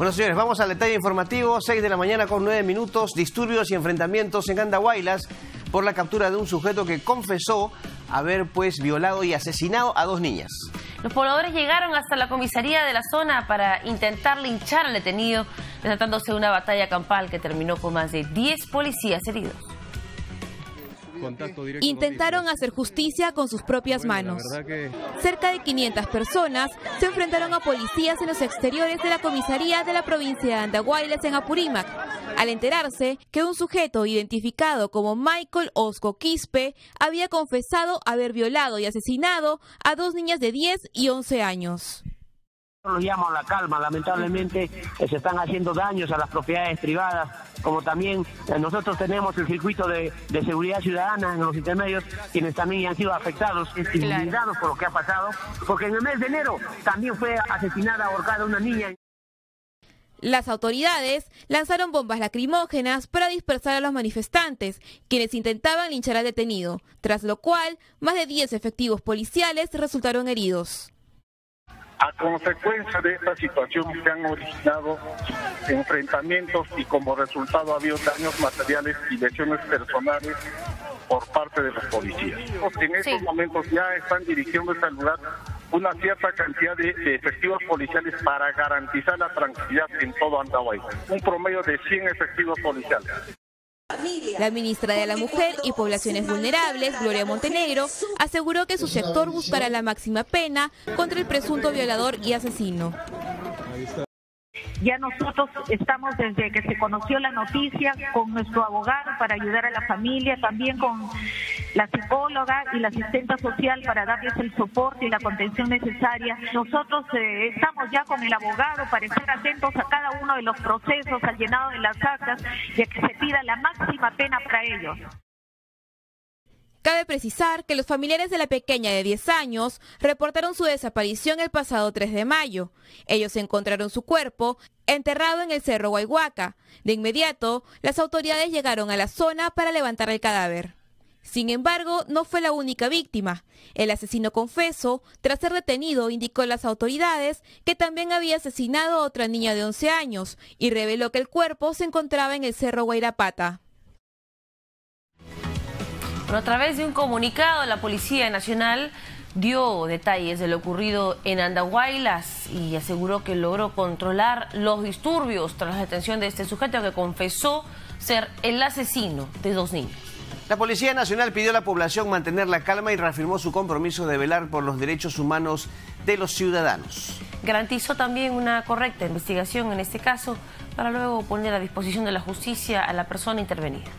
Bueno, señores, vamos al detalle informativo. 6 de la mañana con 9 minutos. Disturbios y enfrentamientos en Andahuaylas por la captura de un sujeto que confesó haber pues violado y asesinado a dos niñas. Los pobladores llegaron hasta la comisaría de la zona para intentar linchar al detenido, desatándose una batalla campal que terminó con más de 10 policías heridos. Intentaron hacer justicia con sus propias manos. Cerca de 500 personas se enfrentaron a policías en los exteriores de la comisaría de la provincia de Andahuaylas en Apurímac, al enterarse que un sujeto identificado como Michael Osco Quispe había confesado haber violado y asesinado a dos niñas de 10 y 11 años. Lo llamo a la calma, lamentablemente se están haciendo daños a las propiedades privadas, como también eh, nosotros tenemos el circuito de, seguridad ciudadana en los intermedios, quienes también han sido afectados, intimidados por lo que ha pasado, porque en el mes de enero también fue asesinada, ahorcada una niña. Las autoridades lanzaron bombas lacrimógenas para dispersar a los manifestantes, quienes intentaban linchar al detenido, tras lo cual más de 10 efectivos policiales resultaron heridos. A consecuencia de esta situación se han originado enfrentamientos y como resultado ha habido daños materiales y lesiones personales por parte de los policías. En estos momentos ya están dirigiendo al lugar una cierta cantidad de, efectivos policiales para garantizar la tranquilidad en todo Andahuay. Un promedio de 100 efectivos policiales. La ministra de la Mujer y Poblaciones Vulnerables, Gloria Montenegro, aseguró que su sector buscará la máxima pena contra el presunto violador y asesino. Ya nosotros estamos desde que se conoció la noticia con nuestro abogado para ayudar a la familia, también con la psicóloga y la asistenta social para darles el soporte y la contención necesaria. Nosotros eh, estamos ya con el abogado para estar atentos a cada uno de los procesos, al llenado de las actas y a que se pida la máxima pena para ellos. Cabe precisar que los familiares de la pequeña de 10 años reportaron su desaparición el pasado 3 de mayo. Ellos encontraron su cuerpo enterrado en el cerro Guayhuaca. De inmediato, las autoridades llegaron a la zona para levantar el cadáver. Sin embargo, no fue la única víctima. El asesino confeso, tras ser detenido, indicó a las autoridades que también había asesinado a otra niña de 11 años y reveló que el cuerpo se encontraba en el cerro Guairapata a través de un comunicado, la Policía Nacional dio detalles de lo ocurrido en Andahuaylas y aseguró que logró controlar los disturbios tras la detención de este sujeto que confesó ser el asesino de dos niños. La Policía Nacional pidió a la población mantener la calma y reafirmó su compromiso de velar por los derechos humanos de los ciudadanos. Garantizó también una correcta investigación en este caso para luego poner a disposición de la justicia a la persona intervenida.